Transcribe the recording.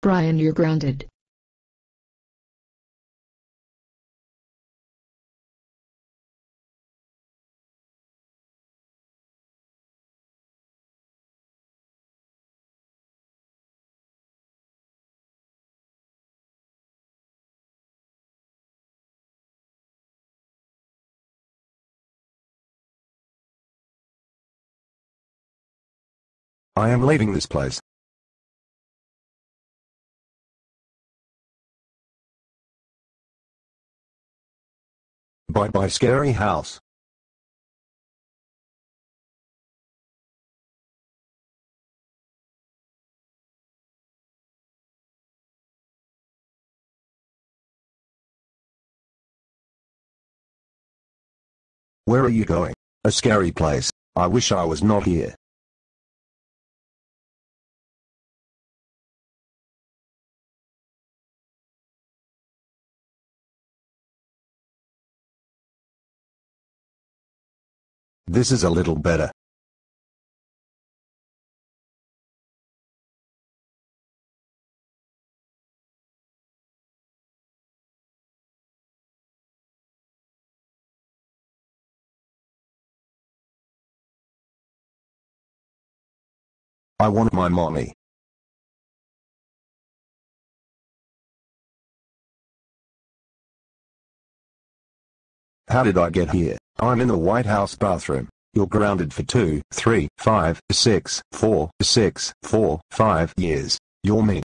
Brian you're grounded. I am leaving this place. Bye bye scary house. Where are you going? A scary place. I wish I was not here. This is a little better. I want my money. How did I get here? I'm in the White House bathroom. You're grounded for two, three, five, six, four, six, four, five years. You're me.